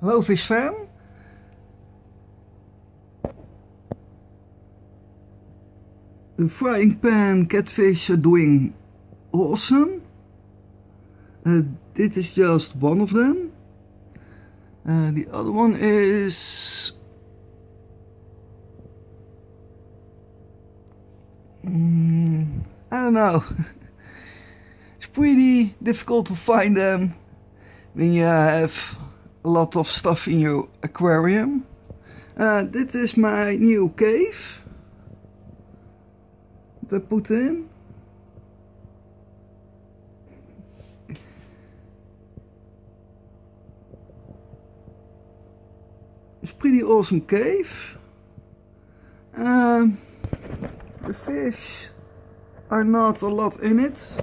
Hello fish fam. The frying pan catfish are doing awesome. Uh, this is just one of them. Uh, the other one is... Mm, I don't know. it's pretty difficult to find them when you have lot of stuff in your aquarium. Uh, dit is my new cave. That I put in. It's pretty awesome cave. Um, the fish are not a lot in it.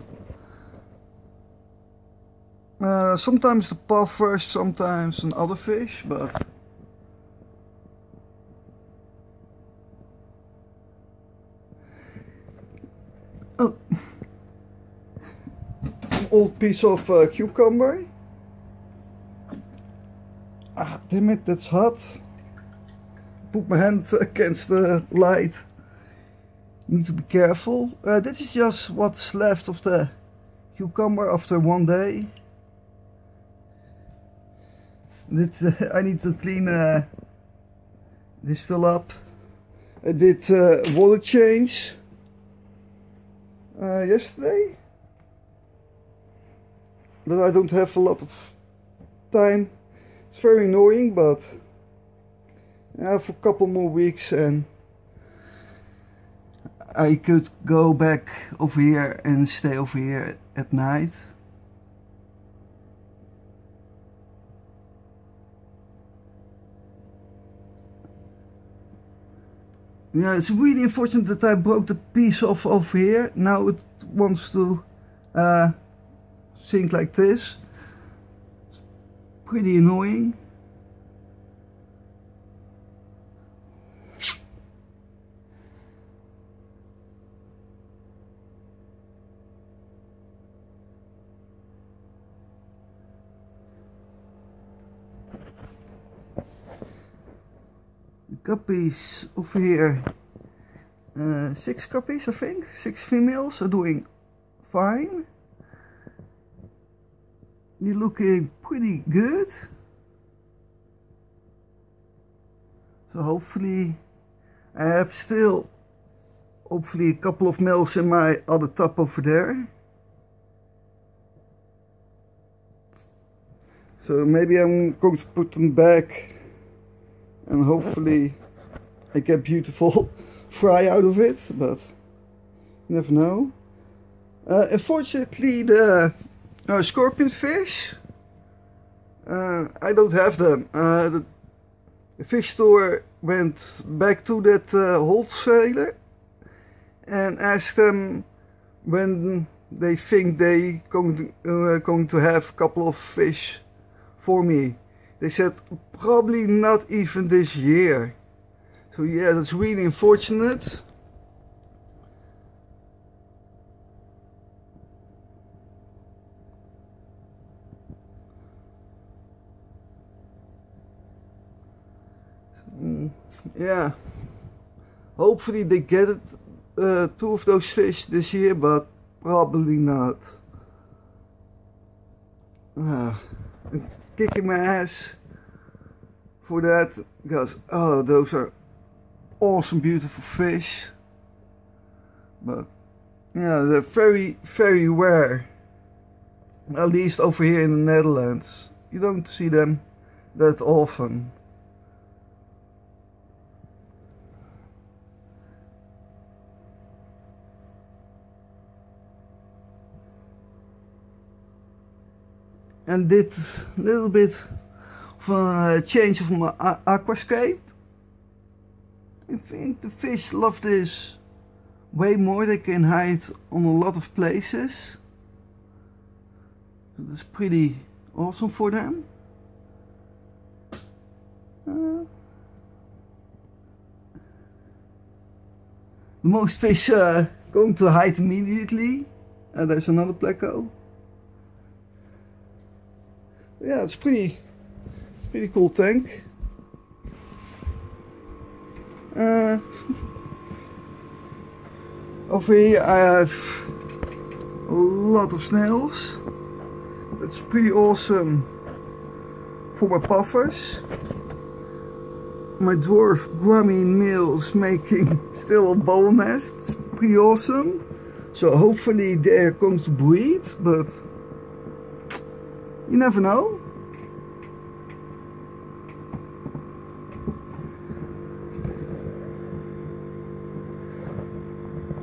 Uh, sometimes the puffers, sometimes an other fish, but oh, an old piece of uh, cucumber. Ah, damn it, that's hot. Put my hand against the light. Need to be careful. Uh, this is just what's left of the cucumber after one day. Dit, uh, I need to clean uh, this still up. I did uh, water change uh, yesterday. But I don't have a lot of time. It's very annoying, but I have a couple more weeks and I could go back over here and stay over here at night. Yeah, it's really unfortunate that I broke the piece off over here. Now it wants to uh, sink like this. It's pretty annoying. Guppies over here. Uh, six guppies, I think. Six females are doing fine. You're looking pretty good. So hopefully I have still hopefully a couple of males in my other tub over there. So maybe I'm going to put them back and hopefully I get beautiful fry out of it, but you never know. Uh, unfortunately, the uh, scorpion fish, uh, I don't have them. Uh, the, fish store went back to that uh, wholesaler and asked them when they think they going to, uh, going to have a couple of fish for me. They said probably not even this year. So yeah, that's really unfortunate. Mm, yeah, hopefully they get it, uh, two of those fish this year, but probably not. Uh, kicking my ass for that because oh those are awesome beautiful fish. But yeah they're very very rare at least over here in the Netherlands. You don't see them that often and did a little bit of a change of my aquascape. I think the fish love this way more. They can hide on a lot of places. So that's pretty awesome for them. Uh, most fish are going to hide immediately. Uh, there's another pleco yeah, it's pretty Pretty cool tank. Uh, over here I have a lot of snails. That's pretty awesome for my puffers. My dwarf gourami Mill is making still a bowl nest. It's pretty awesome. So hopefully they're going to breed, but you never know.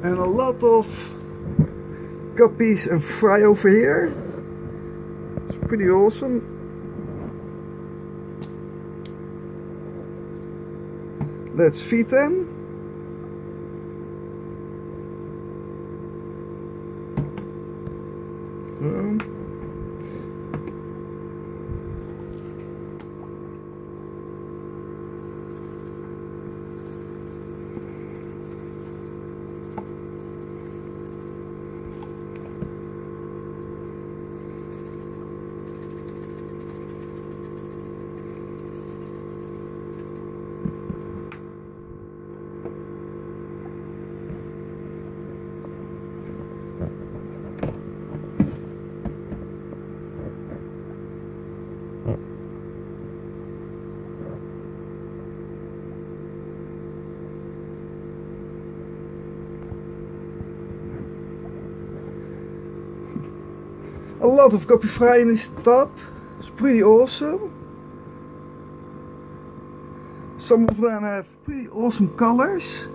And a lot of guppies and fry over here. It's pretty awesome. Let's feed them. A lot of fry in this tub. It's pretty awesome. Some of them have pretty awesome colors.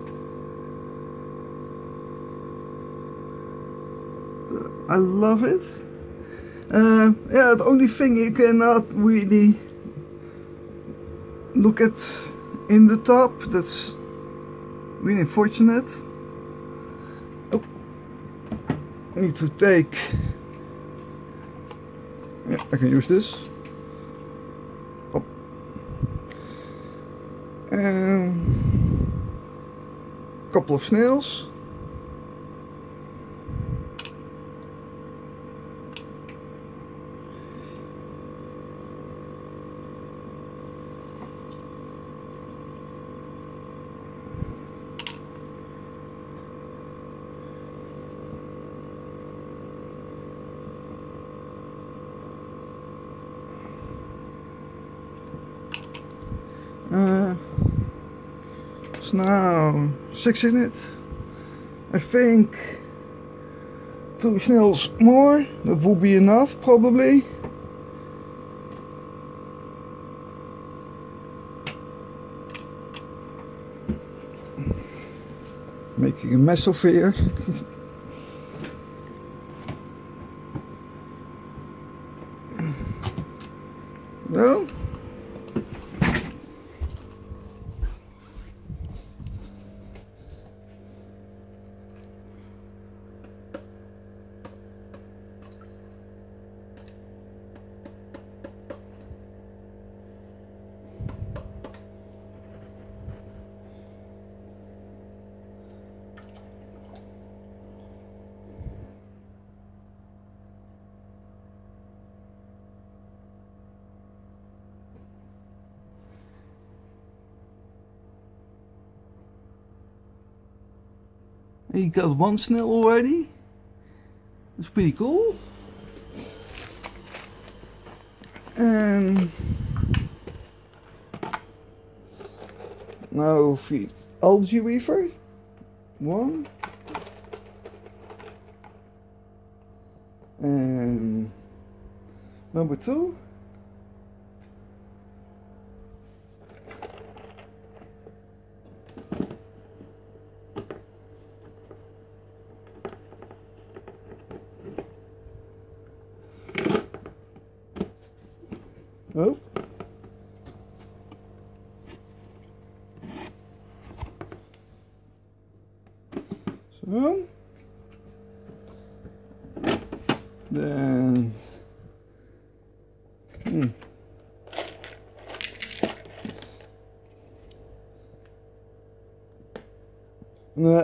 I love it. Uh, yeah, the only thing you cannot really look at in the top, that's really unfortunate. Oh, I need to take I can use this. And a couple of snails. So now six in it. I think two snails more. That will be enough probably. Making a mess of here. He got one snail already. That's pretty cool. And now feed algae wafer. One. And number two.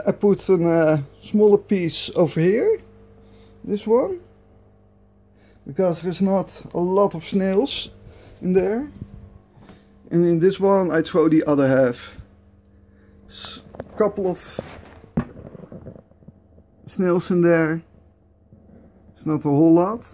I put a uh, smaller piece over here, this one, because there's not a lot of snails in there. And in this one I throw the other half. A couple of snails in there. It's not a whole lot.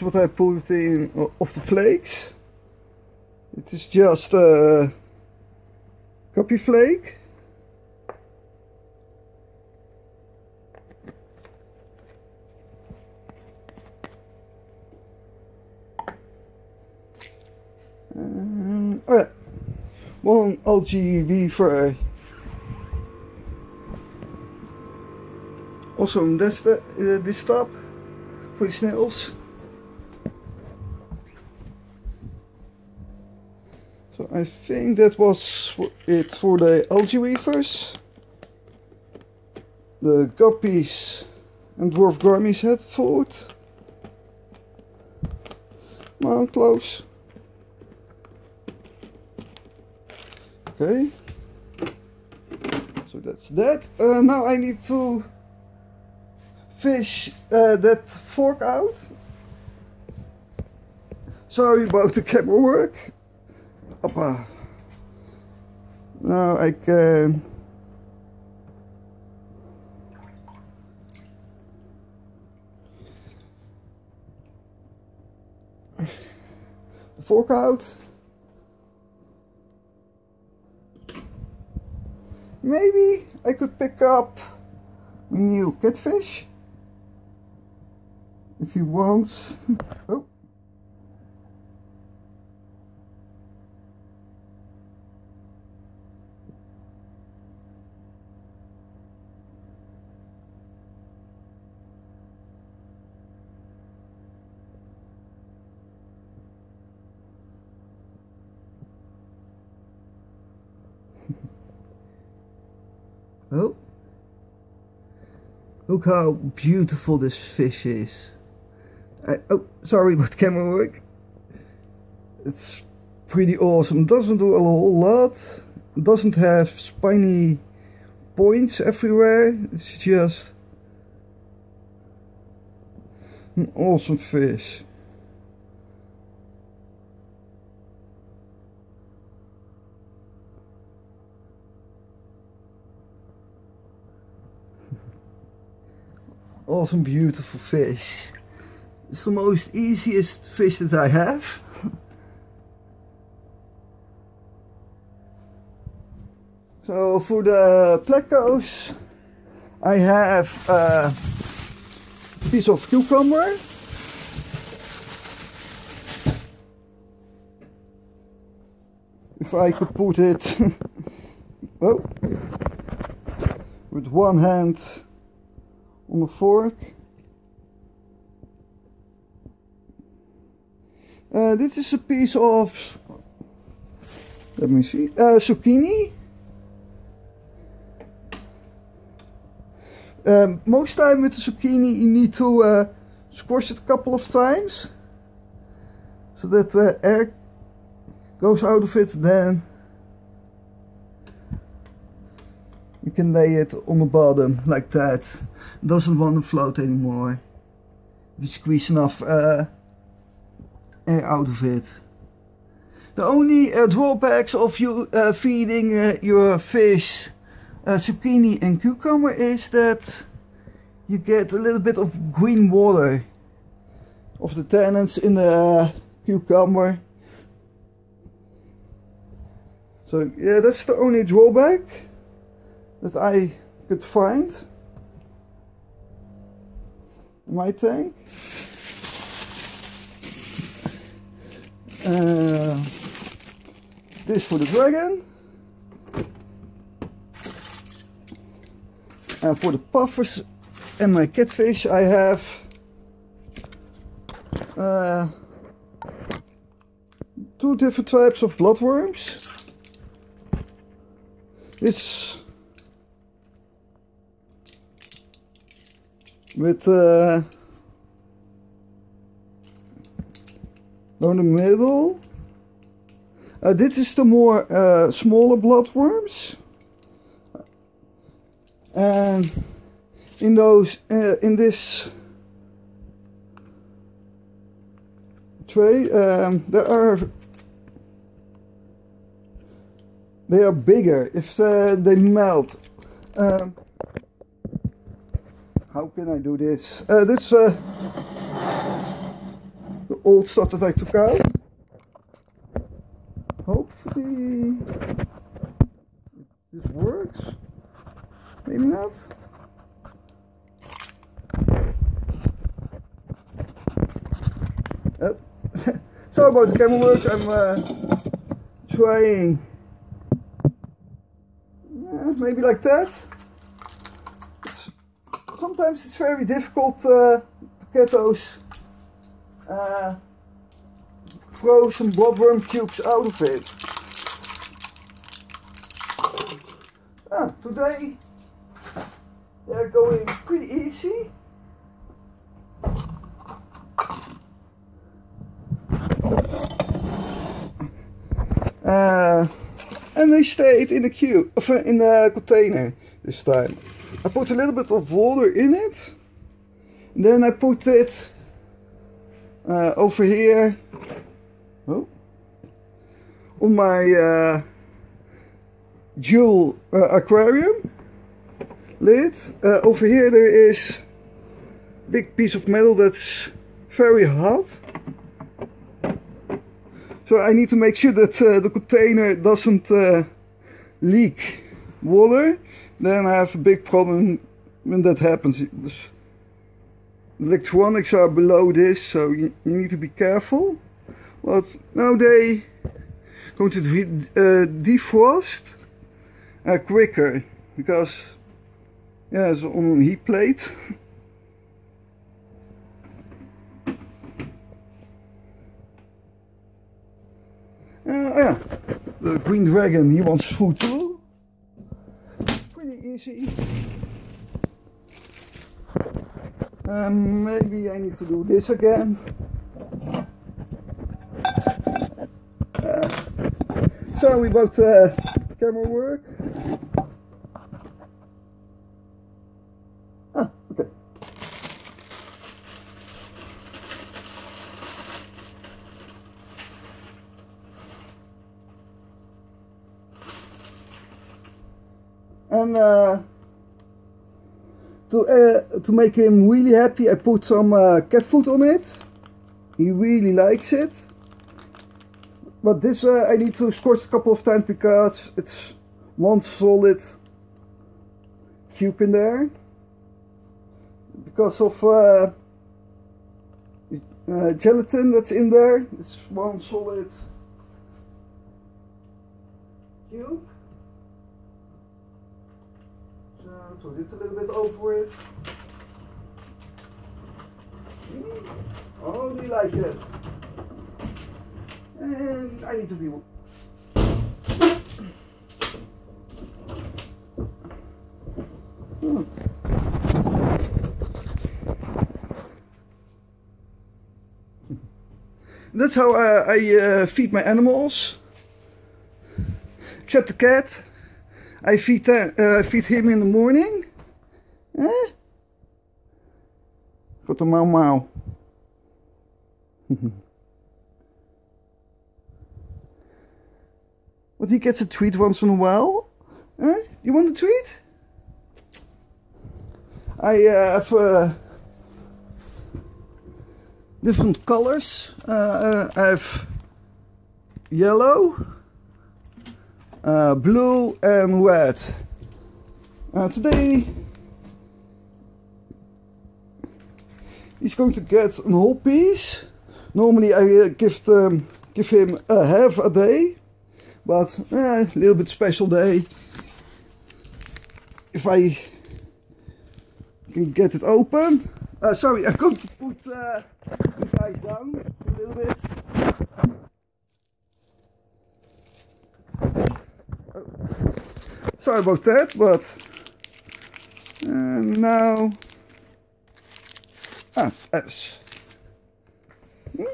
What I put in of the flakes. It is just a guppy flake. Um, oh yeah, one algae wafer. Also, that's the, uh, this stop for the snails. I think that was it for the algae wafers. The guppies and dwarf gouramis had food. On, close. Okay. So that's that. Uh, now I need to fish uh, that fork out. Sorry about the camera work. Hoppa. Now I can the fork eh, out. Maybe I could pick up a new catfish if he wants. Oh. Look how beautiful this fish is. I, oh, sorry about camera work. It's pretty awesome. Doesn't do a whole lot. Doesn't have spiny points everywhere. It's just an awesome fish. Awesome beautiful fish. It's the most easiest fish that I have. so for the plecos I have a piece of cucumber. If I could put it oh, with one hand on the fork. Uh, dit is a piece of, let me see, uh, zucchini. Um, most time with zucchini you need to uh, squash it a couple of times so that the air goes out of it then can lay it on the bottom like that doesn't want to float anymore. You squeeze enough uh, air out of it. The only uh, drawbacks of you uh, feeding uh, your fish uh, zucchini and cucumber is that you get a little bit of green water of the tannins in the cucumber. So yeah, that's the only drawback that I could find in my tank. Uh, this for the dragon. And for the puffers and my catfish I have uh, two different types of bloodworms. It's with uh, down the middle. Uh, dit is the more uh, smaller bloodworms. And in those, uh, in this tray, um, there are they are bigger if uh, they melt. Um, how can I do this? Uh, this uh, the old stuff that I took out. Hopefully this works. Maybe not. Oh. Sorry about the camera work. I'm uh, trying. Maybe like that. Sometimes it's very difficult uh, to get those uh, frozen bloodworm cubes out of it. Ah, today they're going pretty easy. Uh, and they stayed in the cube, in the container this time. I put a little bit of water in it. Then I put it uh, over here. Oh, on my uh, jewel uh, aquarium lid. Uh, over here there is a big piece of metal that's very hot. So I need to make sure that uh, the container doesn't uh, leak water. Then I have a big problem when that happens. Electronics are below this, so you, you need to be careful. But now they going to uh, defrost uh, quicker because yeah, it's on a heat plate. Uh, yeah, the green dragon, he wants food too. Easy. Um, maybe I need to do this again. Uh, sorry about uh, camera work. Ah, okay. And uh, to uh, to make him really happy, I put some uh, cat food on it. He really likes it. But this uh, I need to scorch a couple of times because it's one solid cube in there. Because of uh, uh, gelatin that's in there, it's one solid cube. So dit a little bit over it. You like it? And I need to be. That's how uh, I uh, feed my animals. Except the cat. I feed, uh, feed him in the morning. Eh? A mau mau. but he gets a treat once in a while. Eh? You want a treat? I uh, have uh, different colors. Uh, I have yellow, uh, blue and red. Uh, today he's going to get a whole piece. Normally I uh, give, um, give him a half a day, but a little bit special day. If I can get it open. Sorry, I'm going to put the guys down a little bit. Sorry about that, but and now ah S. Hmm?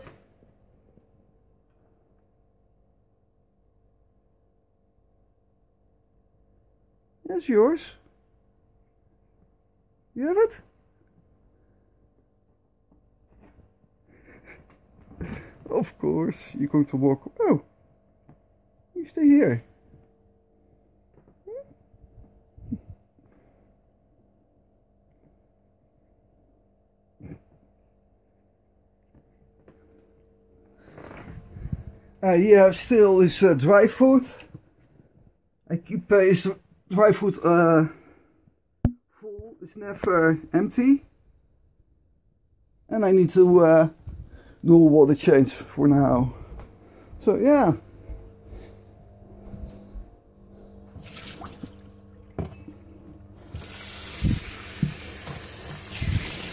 That's yours. You have it? of course, you're going to walk. Oh, you stay here. Uh, still is uh, dry food. I keep uh, his dry food uh, full, it's never empty. And I need to uh, do water change for now. So yeah.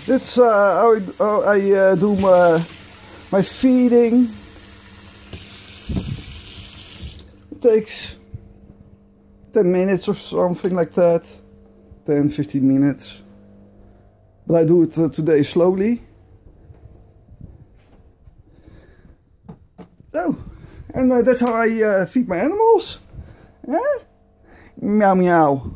That's uh, how I, how I uh, do my, my feeding. Takes 10 minutes or something like that. 10, 15 minutes. But I do it uh, today slowly. Oh, and uh, that's how I uh, feed my animals. Huh? Meow meow.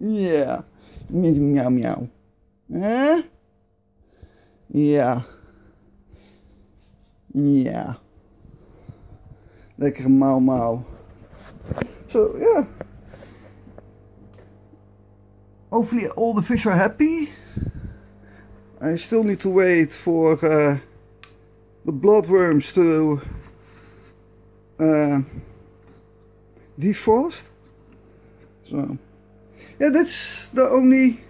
Yeah. Meow meow. Huh? Ja. Ja. Lekkere mauw mauw. So, yeah. Hopefully all the fish are happy. I still need to wait for uh, the bloodworms to uh, defrost. So, yeah, that's the only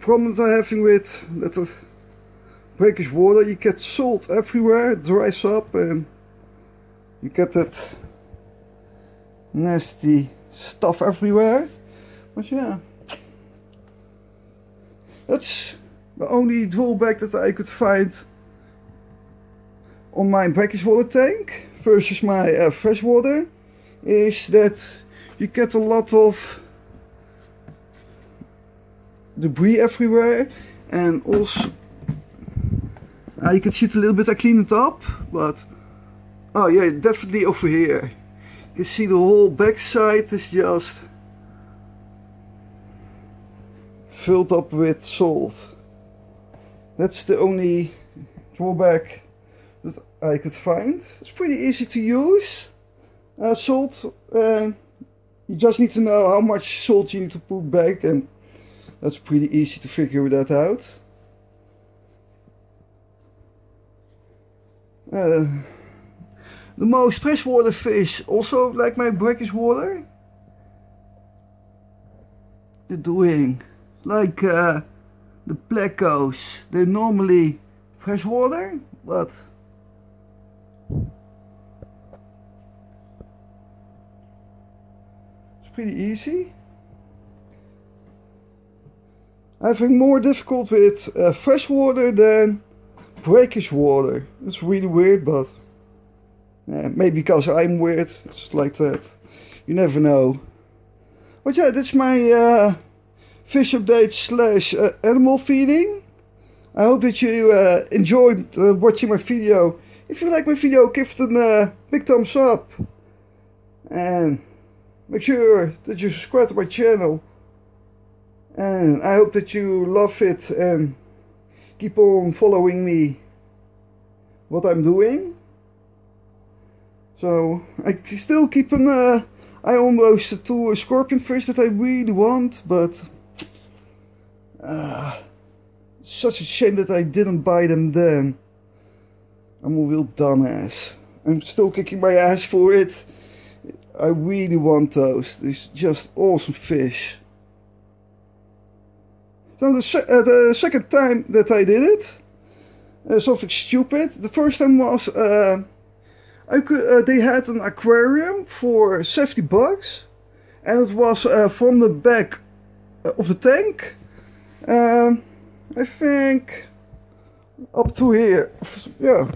problem I'm having with that the brackish water. You get salt everywhere, it dries up, and you get that nasty stuff everywhere. But yeah, that's the only drawback that I could find on my brackish water tank versus my uh, freshwater is that you get a lot of debris everywhere and also uh, you can see it a little bit I clean it up but oh yeah definitely over here you can see the whole backside is just filled up with salt that's the only drawback that I could find. It's pretty easy to use. Uh, salt, uh, you just need to know how much salt you need to put back and that's pretty easy to figure that out. Uh, the most freshwater fish also like my brackish water. They're doing like uh, the plecos, they're normally freshwater, but it's pretty easy. I think more difficult with uh, freshwater than brackish water. It's really weird, but yeah, maybe because I'm weird, it's like that. You never know. But yeah, that's my uh, fish update slash uh, animal feeding. I hope that you uh, enjoyed uh, watching my video. If you like my video, give it a uh, big thumbs up. And make sure that you subscribe to my channel. And I hope that you love it and keep on following me what I'm doing. So I still keep an uh, eye on those two scorpion fish that I really want, but uh, such a shame that I didn't buy them then. I'm a real dumbass. I'm still kicking my ass for it. I really want those. These just awesome fish. So the, se uh, the second time that I did it, uh, something stupid. The first time was uh, I could, uh, they had an aquarium for 70 bucks, and it was uh, from the back of the tank um, I think up to here. Yeah.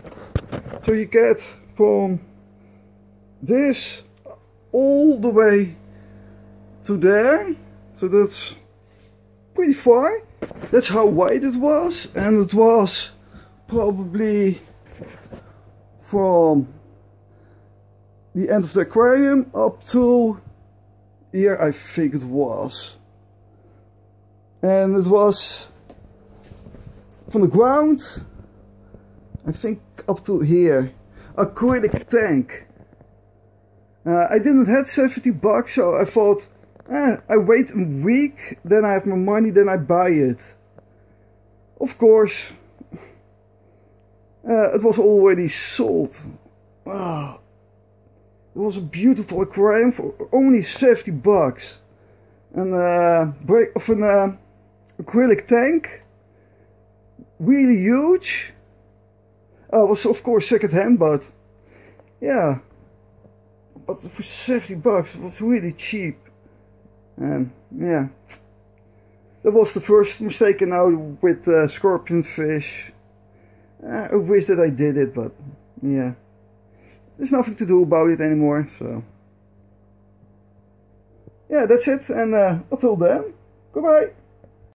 So you get from this all the way to there. So that's pretty far. That's how wide it was. And it was probably from the end of the aquarium up to here I think it was. And it was from the ground I think up to here. Acrylic tank. Uh, I didn't have 70 bucks so I thought eh, I wait a week then I have my money then I buy it. Of course uh, it was already sold. Ah, it was a beautiful aquarium for only 70 bucks. And uh, break of an uh, acrylic tank. Really huge. Uh, was of course second hand, but yeah, but for 70 bucks it was really cheap. And yeah, that was the first mistake now with uh, scorpion fish. Uh, I wish that I did it, but yeah, there's nothing to do about it anymore. So yeah, that's it. And uh, until then, goodbye.